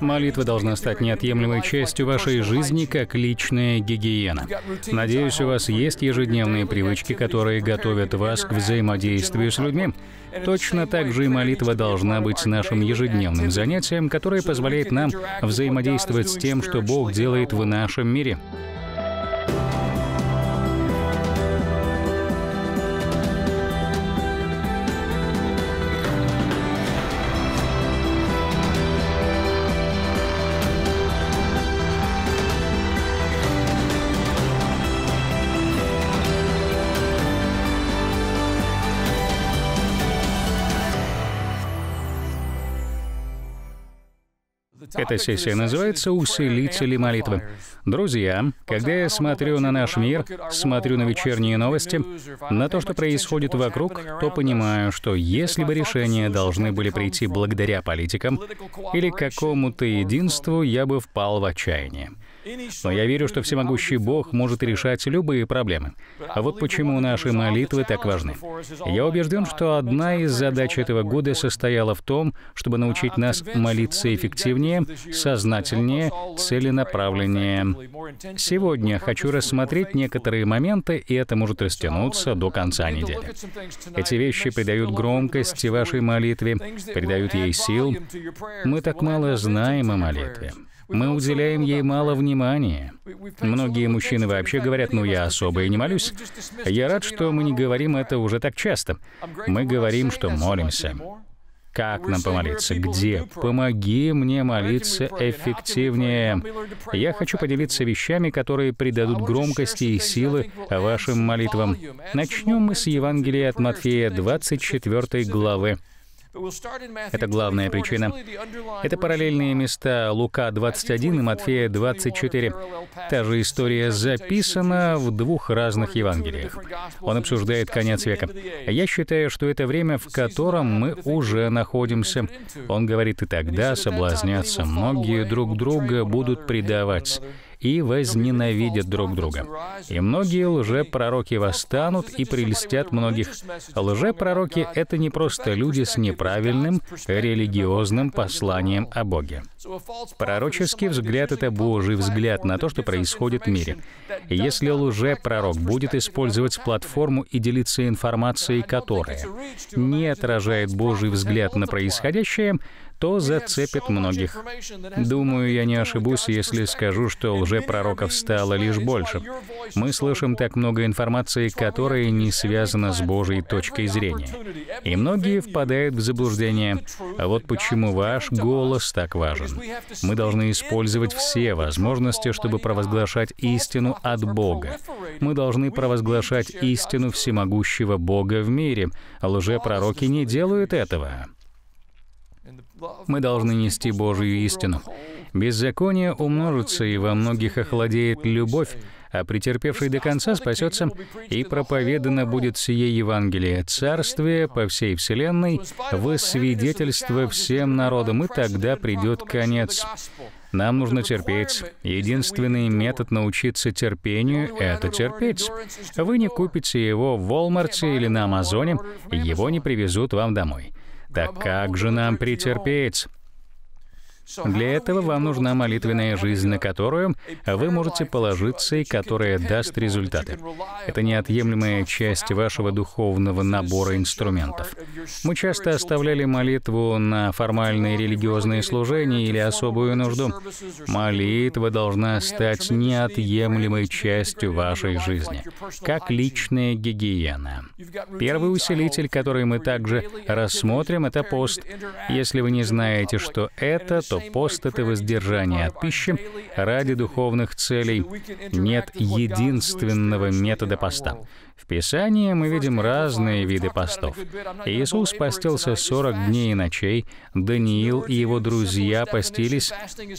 Молитва должна стать неотъемлемой частью вашей жизни, как личная гигиена. Надеюсь, у вас есть ежедневные привычки, которые готовят вас к взаимодействию с людьми. Точно так же и молитва должна быть нашим ежедневным занятием, которое позволяет нам взаимодействовать с тем, что Бог делает в нашем мире. Эта сессия называется «Усилители молитвы». Друзья, когда я смотрю на наш мир, смотрю на вечерние новости, на то, что происходит вокруг, то понимаю, что если бы решения должны были прийти благодаря политикам или какому-то единству, я бы впал в отчаяние. Но я верю, что всемогущий Бог может решать любые проблемы. А вот почему наши молитвы так важны. Я убежден, что одна из задач этого года состояла в том, чтобы научить нас молиться эффективнее, сознательнее, целенаправленнее. Сегодня хочу рассмотреть некоторые моменты, и это может растянуться до конца недели. Эти вещи придают громкости вашей молитве, придают ей сил. Мы так мало знаем о молитве. Мы уделяем ей мало внимания. Многие мужчины вообще говорят, ну я особо и не молюсь. Я рад, что мы не говорим это уже так часто. Мы говорим, что молимся. Как нам помолиться? Где? Помоги мне молиться эффективнее. Я хочу поделиться вещами, которые придадут громкости и силы вашим молитвам. Начнем мы с Евангелия от Матфея 24 главы. Это главная причина. Это параллельные места Лука 21 и Матфея 24. Та же история записана в двух разных Евангелиях. Он обсуждает конец века. Я считаю, что это время, в котором мы уже находимся. Он говорит, и тогда соблазнятся многие друг друга будут предавать и возненавидят друг друга. И многие лжепророки восстанут и прельстят многих. Лжепророки — это не просто люди с неправильным религиозным посланием о Боге. Пророческий взгляд — это Божий взгляд на то, что происходит в мире. Если лжепророк будет использовать платформу и делиться информацией, которая не отражает Божий взгляд на происходящее, то зацепит многих. Думаю, я не ошибусь, если скажу, что лжепророков стало лишь больше. Мы слышим так много информации, которая не связана с Божьей точкой зрения. И многие впадают в заблуждение. А вот почему ваш голос так важен. Мы должны использовать все возможности, чтобы провозглашать истину от Бога. Мы должны провозглашать истину всемогущего Бога в мире. Лжепророки не делают этого. Мы должны нести Божью истину. Беззаконие умножится, и во многих охладеет любовь, а претерпевший до конца спасется, и проповедано будет сие Евангелие, Царствие по всей вселенной, во свидетельство всем народам, и тогда придет конец. Нам нужно терпеть. Единственный метод научиться терпению — это терпеть. Вы не купите его в Walmart или на Амазоне, его не привезут вам домой. Так как же нам претерпеть? Для этого вам нужна молитвенная жизнь, на которую вы можете положиться и которая даст результаты. Это неотъемлемая часть вашего духовного набора инструментов. Мы часто оставляли молитву на формальные религиозные служения или особую нужду. Молитва должна стать неотъемлемой частью вашей жизни, как личная гигиена. Первый усилитель, который мы также рассмотрим, это пост. Если вы не знаете, что это, то пост — это воздержание от пищи ради духовных целей. Нет единственного метода поста. В Писании мы видим разные виды постов. Иисус постился 40 дней и ночей, Даниил и его друзья постились,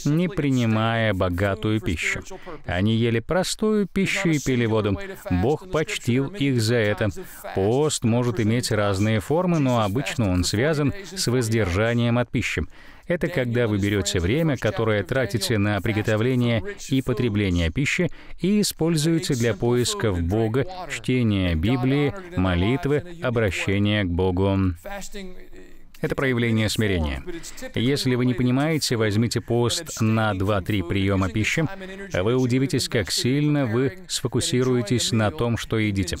не принимая богатую пищу. Они ели простую пищу и пили воду. Бог почтил их за это. Пост может иметь разные формы, но обычно он связан с воздержанием от пищи. Это когда вы берете время, которое тратите на приготовление и потребление пищи, и используете для поисков Бога, чтения Библии, молитвы, обращения к Богу. Это проявление смирения. Если вы не понимаете, возьмите пост на 2-3 приема пищи, вы удивитесь, как сильно вы сфокусируетесь на том, что едите.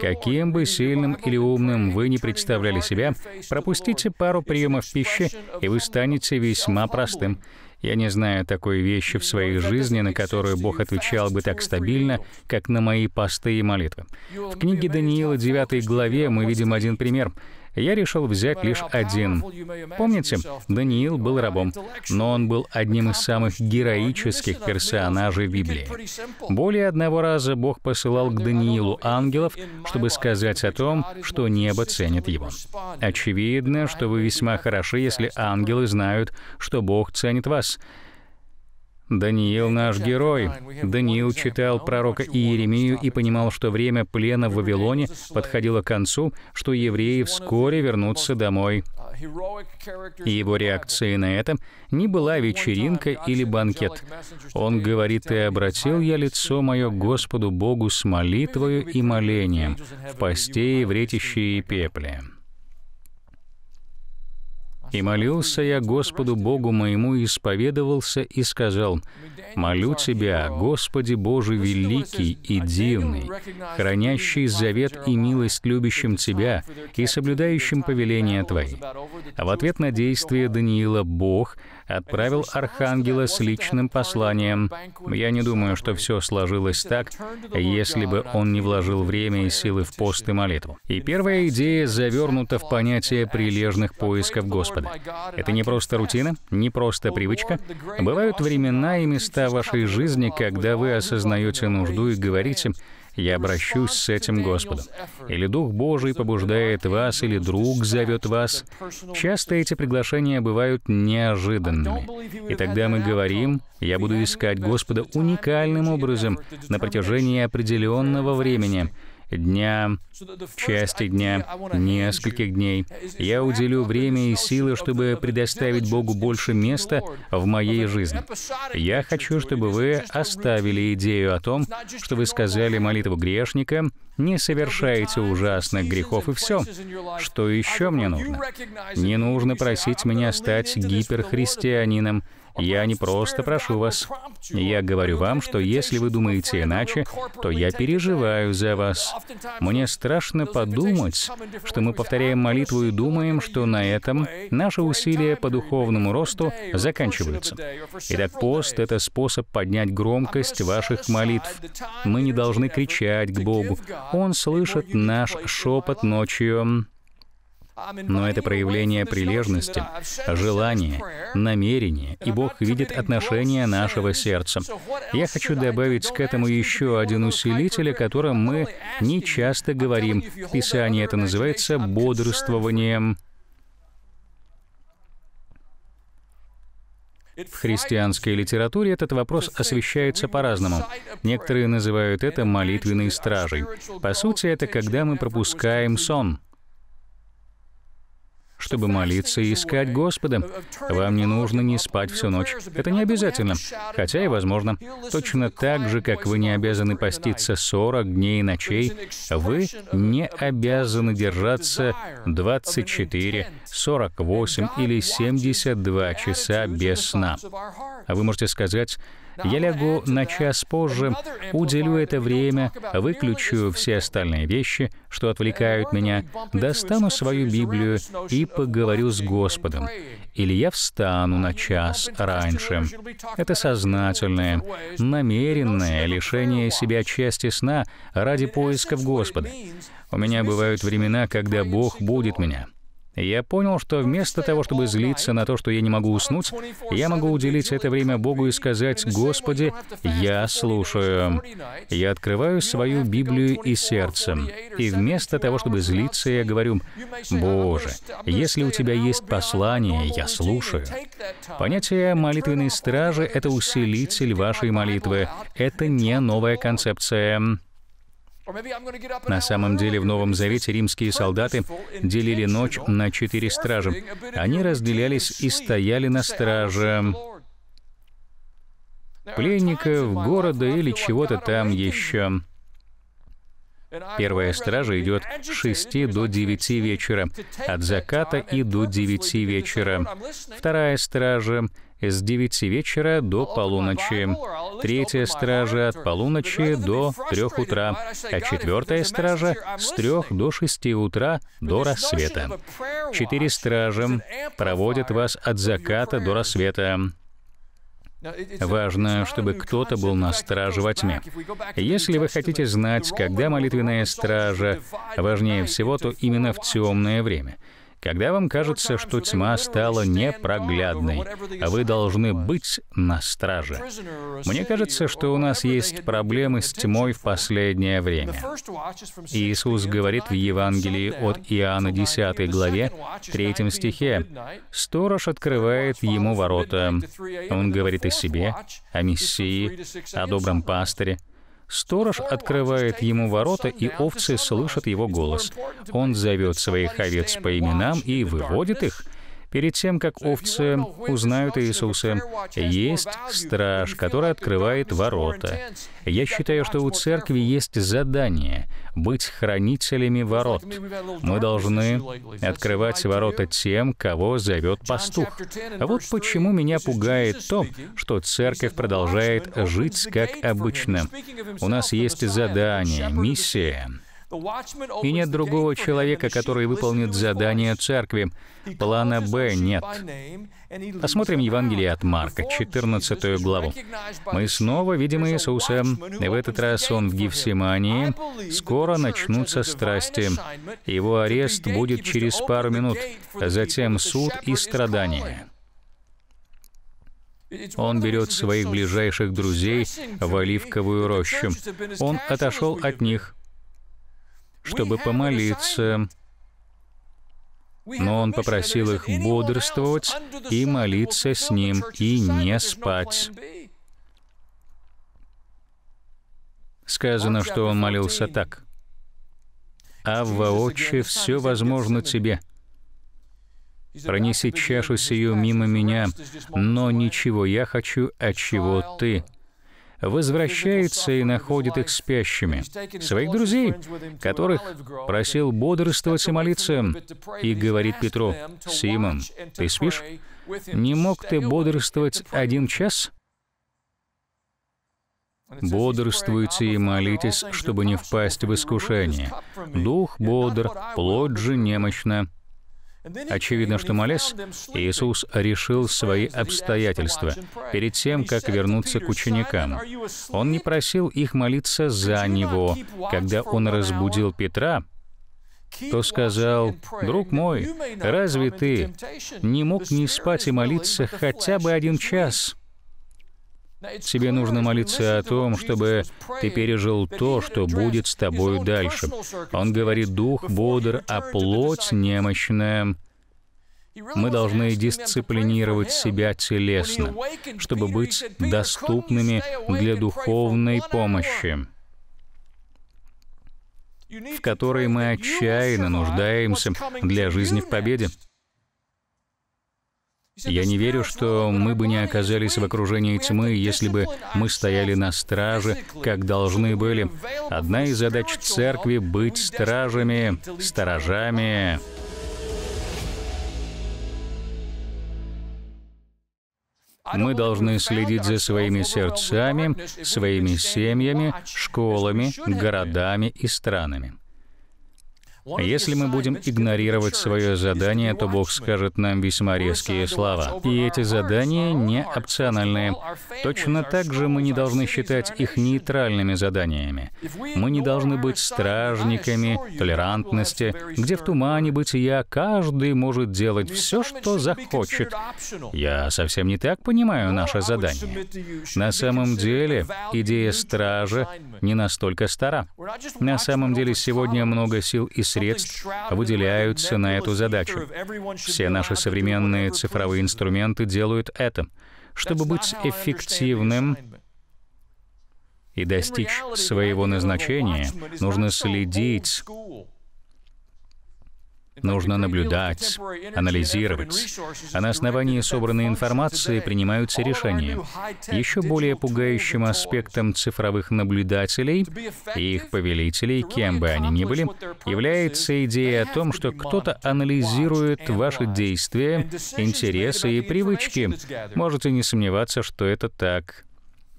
Каким бы сильным или умным вы не представляли себя, пропустите пару приемов пищи, и вы станете весьма простым. Я не знаю такой вещи в своей жизни, на которую Бог отвечал бы так стабильно, как на мои посты и молитвы. В книге Даниила 9 главе мы видим один пример — я решил взять лишь один. Помните, Даниил был рабом, но он был одним из самых героических персонажей Библии. Более одного раза Бог посылал к Даниилу ангелов, чтобы сказать о том, что небо ценит его. Очевидно, что вы весьма хороши, если ангелы знают, что Бог ценит вас. Даниил наш герой. Даниил читал пророка Иеремию и понимал, что время плена в Вавилоне подходило к концу, что евреи вскоре вернутся домой. И его реакцией на это не была вечеринка или банкет. Он говорит, «И обратил я лицо мое Господу Богу с молитвою и молением в посте и в ретище и пепле». И молился я Господу Богу моему, и исповедовался, и сказал, «Молю Тебя, Господи Боже великий и дивный, хранящий завет и милость любящим Тебя и соблюдающим повеления Твои». А в ответ на действие Даниила Бог — отправил архангела с личным посланием. Я не думаю, что все сложилось так, если бы он не вложил время и силы в пост и молитву. И первая идея завернута в понятие прилежных поисков Господа. Это не просто рутина, не просто привычка. Бывают времена и места в вашей жизни, когда вы осознаете нужду и говорите, я обращусь с этим Господом. Или Дух Божий побуждает вас, или друг зовет вас. Часто эти приглашения бывают неожиданными. И тогда мы говорим, я буду искать Господа уникальным образом на протяжении определенного времени — дня, части дня, нескольких дней. Я уделю время и силы, чтобы предоставить Богу больше места в моей жизни. Я хочу, чтобы вы оставили идею о том, что вы сказали молитву грешника, не совершайте ужасных грехов и все. Что еще мне нужно? Не нужно просить меня стать гиперхристианином, я не просто прошу вас. Я говорю вам, что если вы думаете иначе, то я переживаю за вас. Мне страшно подумать, что мы повторяем молитву и думаем, что на этом наши усилия по духовному росту заканчиваются. Итак, пост — это способ поднять громкость ваших молитв. Мы не должны кричать к Богу. Он слышит наш шепот ночью. Но это проявление прилежности, желания, намерения, и Бог видит отношение нашего сердца. Я хочу добавить к этому еще один усилитель, о котором мы не часто говорим. В Писании это называется бодрствованием. В христианской литературе этот вопрос освещается по-разному. Некоторые называют это молитвенной стражей. По сути, это когда мы пропускаем сон — чтобы молиться и искать Господа. Вам не нужно не спать всю ночь. Это не обязательно, хотя и возможно. Точно так же, как вы не обязаны поститься 40 дней и ночей, вы не обязаны держаться 24, 48 или 72 часа без сна. А вы можете сказать, я лягу на час позже, уделю это время, выключу все остальные вещи, что отвлекают меня, достану свою Библию и поговорю с Господом. Или я встану на час раньше. Это сознательное, намеренное лишение себя части сна ради поисков Господа. У меня бывают времена, когда Бог будет меня — я понял, что вместо того, чтобы злиться на то, что я не могу уснуть, я могу уделить это время Богу и сказать, «Господи, я слушаю». Я открываю свою Библию и сердце. И вместо того, чтобы злиться, я говорю, «Боже, если у Тебя есть послание, я слушаю». Понятие молитвенной стражи — это усилитель вашей молитвы. Это не новая концепция. На самом деле в Новом Завете римские солдаты делили ночь на четыре стражи. Они разделялись и стояли на страже пленников, города или чего-то там еще. Первая стража идет с 6 до 9 вечера, от заката и до 9 вечера. Вторая стража с 9 вечера до полуночи. Третья стража от полуночи до 3 утра, а четвертая стража с 3 до 6 утра до рассвета. Четыре стража проводят вас от заката до рассвета. Важно, чтобы кто-то был на страже во тьме. Если вы хотите знать, когда молитвенная стража важнее всего, то именно в темное время — когда вам кажется, что тьма стала непроглядной, вы должны быть на страже. Мне кажется, что у нас есть проблемы с тьмой в последнее время. Иисус говорит в Евангелии от Иоанна 10 главе, 3 стихе, «Сторож открывает ему ворота». Он говорит о себе, о Мессии, о добром пастыре, Сторож открывает ему ворота, и овцы слышат его голос. Он зовет своих овец по именам и выводит их. Перед тем, как овцы узнают Иисуса, есть страж, который открывает ворота. Я считаю, что у церкви есть задание быть хранителями ворот. Мы должны открывать ворота тем, кого зовет пастух. А вот почему меня пугает то, что церковь продолжает жить как обычно. У нас есть задание, миссия — и нет другого человека, который выполнит задание церкви. Плана Б нет. Посмотрим Евангелие от Марка, 14 главу. Мы снова видим Иисуса. В этот раз Он в Гефсимании. Скоро начнутся страсти. Его арест будет через пару минут, затем суд и страдания. Он берет своих ближайших друзей в оливковую рощу. Он отошел от них, чтобы помолиться. Но он попросил их бодрствовать и молиться с ним, и не спать. Сказано, что он молился так. «Авва, Отче, все возможно Тебе. Пронеси чашу сию мимо меня, но ничего я хочу, а чего Ты» возвращается и находит их спящими, своих друзей, которых просил бодрствовать и молиться, и говорит Петру, «Симон, ты спишь? Не мог ты бодрствовать один час?» Бодрствуйте и молитесь, чтобы не впасть в искушение. Дух бодр, плоть же немощна. Очевидно, что молясь, Иисус решил свои обстоятельства перед тем, как вернуться к ученикам. Он не просил их молиться за Него. Когда Он разбудил Петра, то сказал, «Друг мой, разве ты не мог не спать и молиться хотя бы один час?» Тебе нужно молиться о том, чтобы ты пережил то, что будет с тобой дальше. Он говорит, дух бодр, а плоть немощная. Мы должны дисциплинировать себя телесно, чтобы быть доступными для духовной помощи, в которой мы отчаянно нуждаемся для жизни в победе. Я не верю, что мы бы не оказались в окружении тьмы, если бы мы стояли на страже, как должны были. Одна из задач церкви — быть стражами, сторожами. Мы должны следить за своими сердцами, своими семьями, школами, городами и странами. Если мы будем игнорировать свое задание, то Бог скажет нам весьма резкие слова. И эти задания не опциональные. Точно так же мы не должны считать их нейтральными заданиями. Мы не должны быть стражниками толерантности, где в тумане бытия каждый может делать все, что захочет. Я совсем не так понимаю наше задание. На самом деле, идея стража не настолько стара. На самом деле, сегодня много сил и средств выделяются на эту задачу. Все наши современные цифровые инструменты делают это. Чтобы быть эффективным и достичь своего назначения, нужно следить Нужно наблюдать, анализировать. А на основании собранной информации принимаются решения. Еще более пугающим аспектом цифровых наблюдателей и их повелителей, кем бы они ни были, является идея о том, что кто-то анализирует ваши действия, интересы и привычки. Можете не сомневаться, что это так.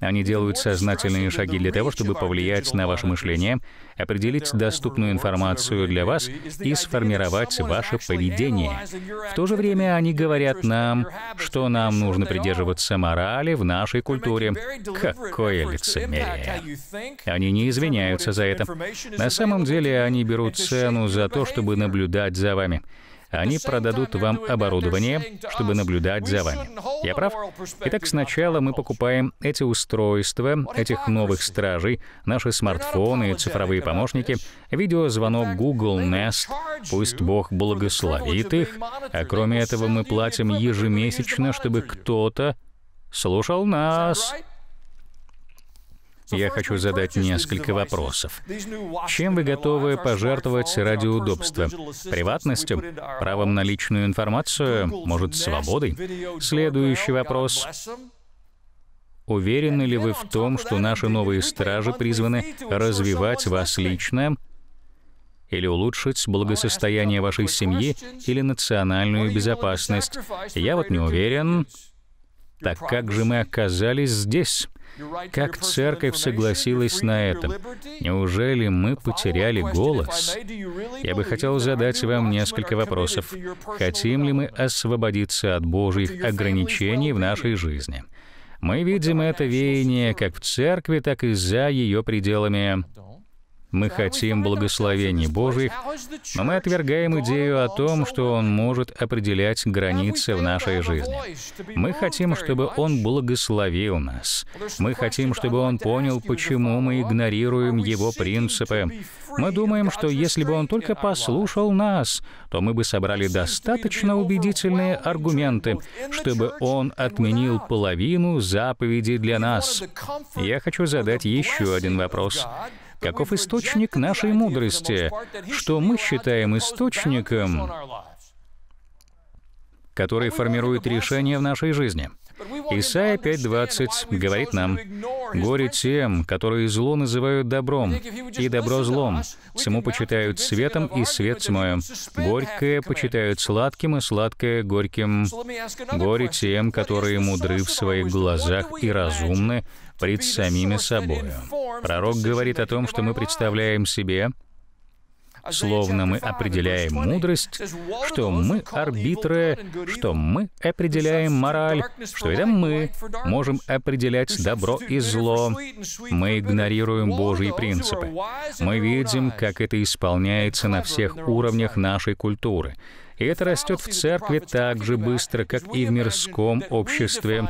Они делают сознательные шаги для того, чтобы повлиять на ваше мышление, определить доступную информацию для вас и сформировать ваше поведение. В то же время они говорят нам, что нам нужно придерживаться морали в нашей культуре. Какое лицемерие! Они не извиняются за это. На самом деле они берут цену за то, чтобы наблюдать за вами. Они продадут вам оборудование, чтобы наблюдать за вами. Я прав? Итак, сначала мы покупаем эти устройства, этих новых стражей, наши смартфоны цифровые помощники, видеозвонок Google Nest, пусть Бог благословит их, а кроме этого мы платим ежемесячно, чтобы кто-то слушал нас. Я хочу задать несколько вопросов. Чем вы готовы пожертвовать ради удобства? Приватностью? Правом на личную информацию? Может, свободой? Следующий вопрос. Уверены ли вы в том, что наши новые стражи призваны развивать вас лично или улучшить благосостояние вашей семьи или национальную безопасность? Я вот не уверен. Так как же мы оказались здесь? Как церковь согласилась на это? Неужели мы потеряли голос? Я бы хотел задать вам несколько вопросов. Хотим ли мы освободиться от Божьих ограничений в нашей жизни? Мы видим это веяние как в церкви, так и за ее пределами. Мы хотим благословений Божьих, но мы отвергаем идею о том, что Он может определять границы в нашей жизни. Мы хотим, чтобы Он благословил нас. Мы хотим, чтобы Он понял, почему мы игнорируем Его принципы. Мы думаем, что если бы Он только послушал нас, то мы бы собрали достаточно убедительные аргументы, чтобы Он отменил половину заповедей для нас. Я хочу задать еще один вопрос. Каков источник нашей мудрости? Что мы считаем источником, который формирует решения в нашей жизни? Исайя 5.20 говорит нам, «Горе тем, которые зло называют добром, и добро злом, тьму почитают светом, и свет тьмою, горькое почитают сладким, и сладкое горьким. Горе тем, которые мудры в своих глазах и разумны пред самими собою». Пророк говорит о том, что мы представляем себе, Словно мы определяем мудрость, что мы арбитры, что мы определяем мораль, что это мы можем определять добро и зло. Мы игнорируем Божьи принципы. Мы видим, как это исполняется на всех уровнях нашей культуры. И это растет в церкви так же быстро, как и в мирском обществе.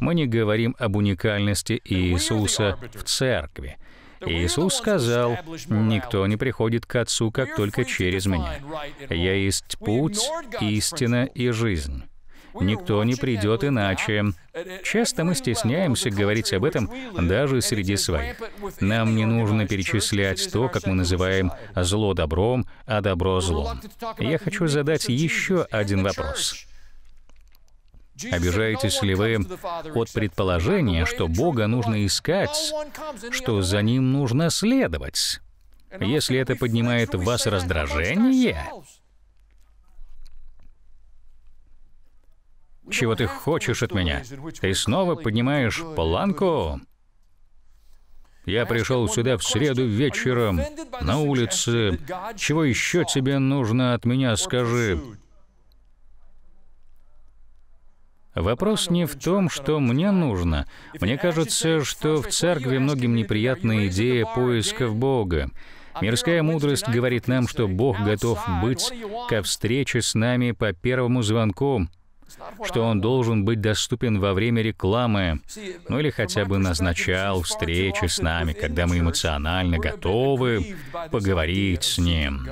Мы не говорим об уникальности Иисуса в церкви. Иисус сказал, «Никто не приходит к Отцу, как только через Меня. Я есть путь, истина и жизнь». Никто не придет иначе. Часто мы стесняемся говорить об этом даже среди своих. Нам не нужно перечислять то, как мы называем зло добром, а добро злом. Я хочу задать еще один вопрос. Обижаетесь ли вы от предположения, что Бога нужно искать, что за Ним нужно следовать? Если это поднимает в вас раздражение, чего ты хочешь от меня? Ты снова поднимаешь планку? Я пришел сюда в среду вечером, на улице. Чего еще тебе нужно от меня, скажи? Вопрос не в том, что мне нужно. Мне кажется, что в церкви многим неприятна идея поисков Бога. Мирская мудрость говорит нам, что Бог готов быть ко встрече с нами по первому звонку, что Он должен быть доступен во время рекламы, ну или хотя бы назначал встречи с нами, когда мы эмоционально готовы поговорить с Ним.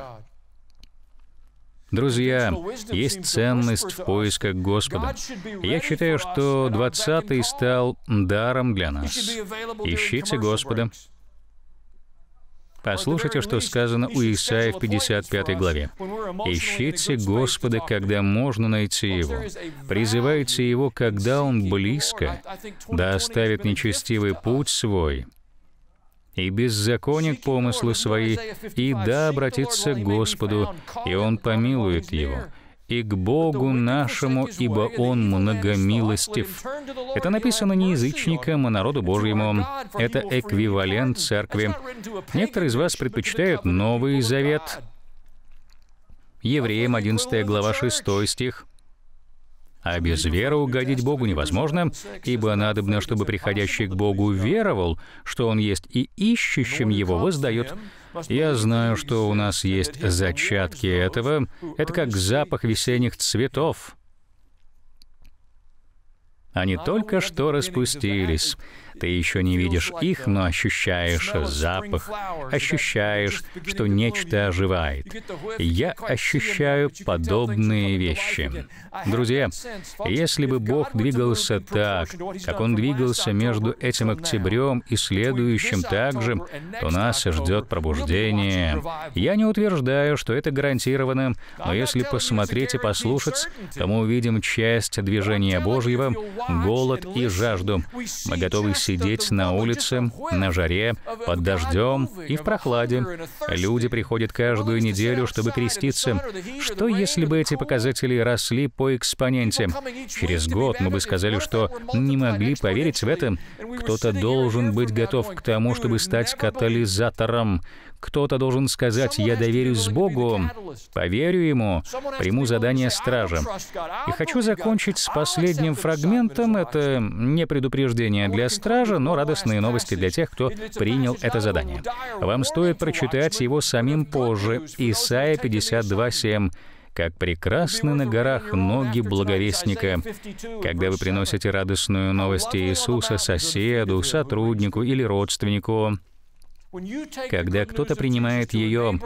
Друзья, есть ценность в поисках Господа. Я считаю, что 20 стал даром для нас. Ищите Господа. Послушайте, что сказано у Исаия в 55 главе. «Ищите Господа, когда можно найти Его. Призывайте Его, когда Он близко. Да оставит нечестивый путь свой, и беззаконник помыслы свои, и да обратится к Господу, и Он помилует его, и к Богу нашему, ибо Он многомилостив. Это написано не язычникам, а народу Божьему. Это эквивалент церкви. Некоторые из вас предпочитают Новый Завет. Евреям 11 глава 6 стих. А без веры угодить Богу невозможно, ибо надобно, чтобы приходящий к Богу веровал, что Он есть, и ищущим Его воздает. Я знаю, что у нас есть зачатки этого. Это как запах весенних цветов. Они только что распустились. Ты еще не видишь их, но ощущаешь запах, ощущаешь, что нечто оживает. Я ощущаю подобные вещи. Друзья, если бы Бог двигался так, как Он двигался между этим октябрем и следующим также, то нас ждет пробуждение. Я не утверждаю, что это гарантированно, но если посмотреть и послушать, то мы увидим часть движения Божьего, голод и жажду. Мы готовы сидеть на улице, на жаре, под дождем и в прохладе. Люди приходят каждую неделю, чтобы креститься. Что если бы эти показатели росли по экспоненте? Через год мы бы сказали, что не могли поверить в это. Кто-то должен быть готов к тому, чтобы стать катализатором. Кто-то должен сказать, я доверюсь Богу, поверю Ему, приму задание стража. И хочу закончить с последним фрагментом. Это не предупреждение для стража, но радостные новости для тех, кто принял это задание. Вам стоит прочитать его самим позже. Исайя 52:7 как прекрасны на горах ноги благовестника. Когда вы приносите радостную новость Иисуса соседу, сотруднику или родственнику, когда кто-то принимает ее,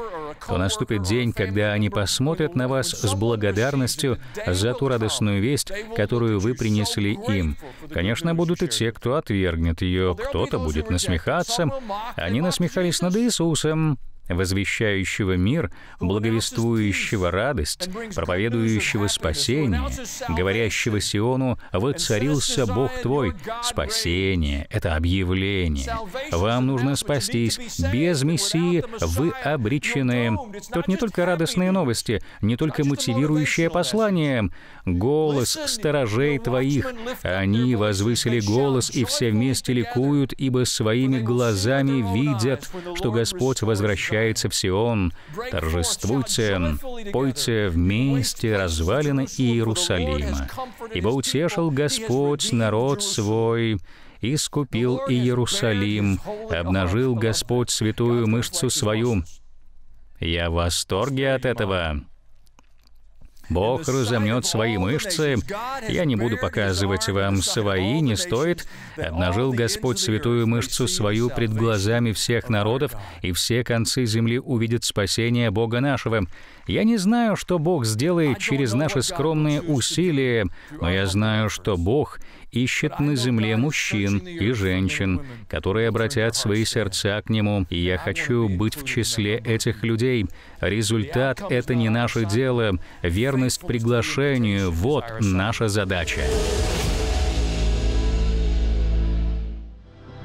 то наступит день, когда они посмотрят на вас с благодарностью за ту радостную весть, которую вы принесли им. Конечно, будут и те, кто отвергнет ее, кто-то будет насмехаться. Они насмехались над Иисусом, возвещающего мир, благовествующего радость, проповедующего спасение, говорящего Сиону «Воцарился Бог твой». Спасение — это объявление. Вам нужно спастись. Без Мессии вы обречены. Тут не только радостные новости, не только мотивирующее послание. Голос сторожей твоих. Они возвысили голос и все вместе ликуют, ибо своими глазами видят, что Господь возвращается возвращается в Сион, торжествуйте, пойте вместе развалины Иерусалима, ибо утешил Господь народ свой, искупил Иерусалим, обнажил Господь святую мышцу свою. Я в восторге от этого. Бог разомнет свои мышцы. Я не буду показывать вам свои, не стоит. Обнажил Господь святую мышцу свою пред глазами всех народов, и все концы земли увидят спасение Бога нашего. Я не знаю, что Бог сделает через наши скромные усилия, но я знаю, что Бог ищет на земле мужчин и женщин, которые обратят свои сердца к Нему, и я хочу быть в числе этих людей. Результат — это не наше дело. Верность приглашению — вот наша задача.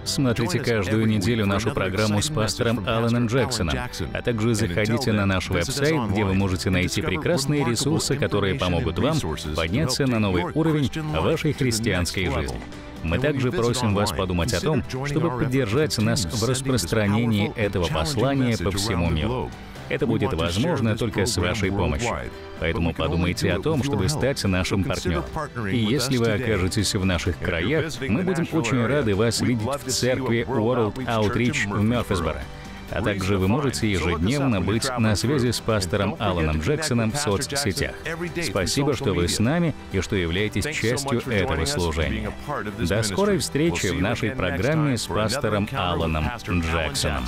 Смотрите каждую неделю нашу программу с пастором Аланом Джексоном, а также заходите на наш веб-сайт, где вы можете найти прекрасные ресурсы, которые помогут вам подняться на новый уровень вашей христианской жизни. Мы также просим вас подумать о том, чтобы поддержать нас в распространении этого послания по всему миру. Это будет возможно только с вашей помощью. Поэтому подумайте о том, чтобы стать нашим партнером. И если вы окажетесь в наших краях, мы будем очень рады вас видеть в церкви World Outreach в Мёрфисборо. А также вы можете ежедневно быть на связи с пастором Аланом Джексоном в соцсетях. Спасибо, что вы с нами и что являетесь частью этого служения. До скорой встречи в нашей программе с пастором Аланом Джексоном.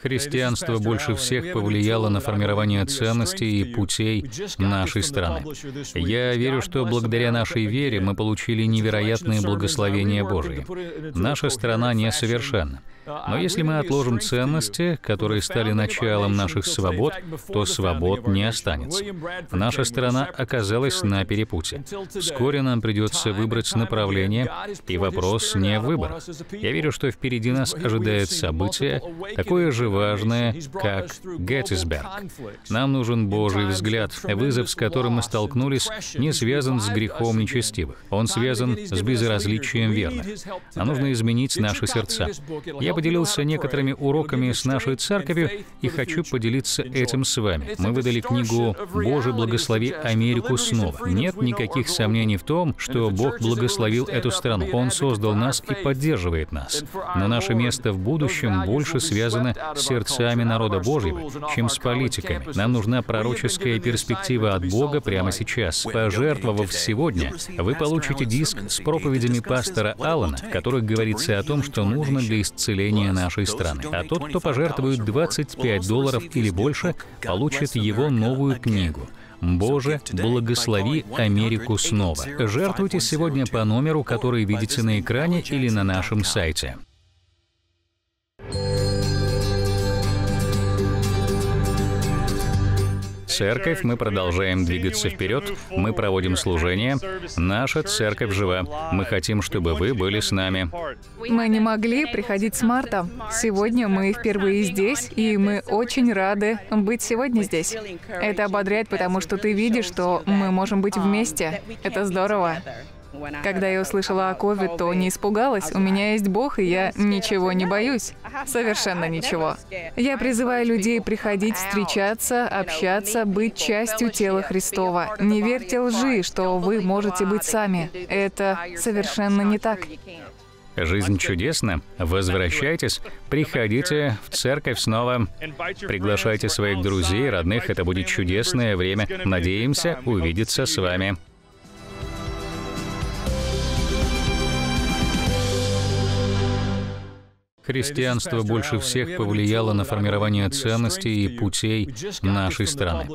Христианство больше всех повлияло на формирование ценностей и путей нашей страны. Я верю, что благодаря нашей вере мы получили невероятные благословения Божии. Наша страна несовершенна. Но если мы отложим ценности, которые стали началом наших свобод, то свобод не останется. Наша страна оказалась на перепуте. Вскоре нам придется выбрать направление, и вопрос не в выборах. Я верю, что впереди нас ожидает событие, такое же важное, как Геттисберг. Нам нужен Божий взгляд. Вызов, с которым мы столкнулись, не связан с грехом нечестивых. Он связан с безразличием верных. Нам нужно изменить наши сердца. Я поделился некоторыми уроками с нашей церковью и хочу поделиться этим с вами. Мы выдали книгу «Боже, благослови Америку снова». Нет никаких сомнений в том, что Бог благословил эту страну. Он создал нас и поддерживает нас. Но наше место в будущем больше связано сердцами народа Божьего, чем с политиками. Нам нужна пророческая перспектива от Бога прямо сейчас. Пожертвовав сегодня, вы получите диск с проповедями пастора Аллана, в которых говорится о том, что нужно для исцеления нашей страны. А тот, кто пожертвует 25 долларов или больше, получит его новую книгу. Боже, благослови Америку снова. Жертвуйте сегодня по номеру, который видите на экране или на нашем сайте. Церковь, мы продолжаем двигаться вперед, мы проводим служение. Наша церковь жива. Мы хотим, чтобы вы были с нами. Мы не могли приходить с марта. Сегодня мы впервые здесь, и мы очень рады быть сегодня здесь. Это ободряет, потому что ты видишь, что мы можем быть вместе. Это здорово. Когда я услышала о COVID, то не испугалась. У меня есть Бог, и я ничего не боюсь. Совершенно ничего. Я призываю людей приходить, встречаться, общаться, быть частью тела Христова. Не верьте лжи, что вы можете быть сами. Это совершенно не так. Жизнь чудесна. Возвращайтесь, приходите в церковь снова. Приглашайте своих друзей, родных. Это будет чудесное время. Надеемся увидеться с вами. Христианство больше всех повлияло на формирование ценностей и путей нашей страны.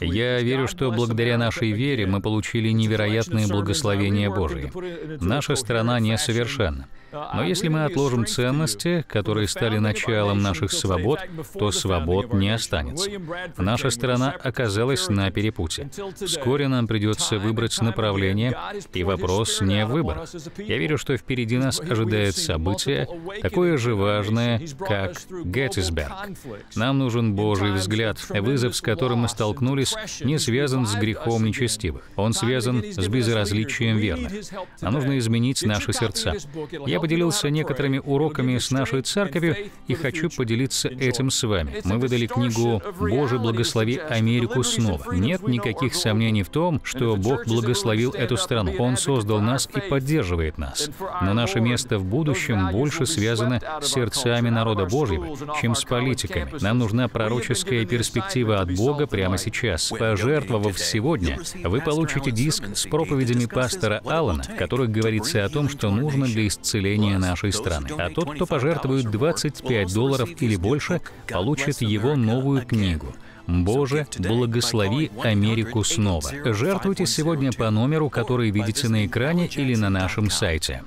Я верю, что благодаря нашей вере мы получили невероятные благословения Божии. Наша страна несовершенна. Но если мы отложим ценности, которые стали началом наших свобод, то свобод не останется. Наша страна оказалась на перепуте. Вскоре нам придется выбрать направление, и вопрос не в выборах. Я верю, что впереди нас ожидает событие, такое же важное, как Геттисберг. Нам нужен Божий взгляд. Вызов, с которым мы столкнулись, не связан с грехом нечестивых. Он связан с безразличием верных. Нам нужно изменить наши сердца. Я поделился некоторыми уроками с нашей церковью и хочу поделиться этим с вами. Мы выдали книгу «Боже, благослови Америку снова». Нет никаких сомнений в том, что Бог благословил эту страну. Он создал нас и поддерживает нас. Но наше место в будущем больше связано с сердцами народа Божьего, чем с политиками. Нам нужна пророческая перспектива от Бога прямо сейчас. Пожертвовав сегодня, вы получите диск с проповедями пастора Аллана, в которых говорится о том, что нужно для исцеления населения нашей страны. А тот, кто пожертвует 25 долларов или больше, получит его новую книгу. Боже, благослови Америку снова. Жертвуйте сегодня по номеру, который видите на экране или на нашем сайте.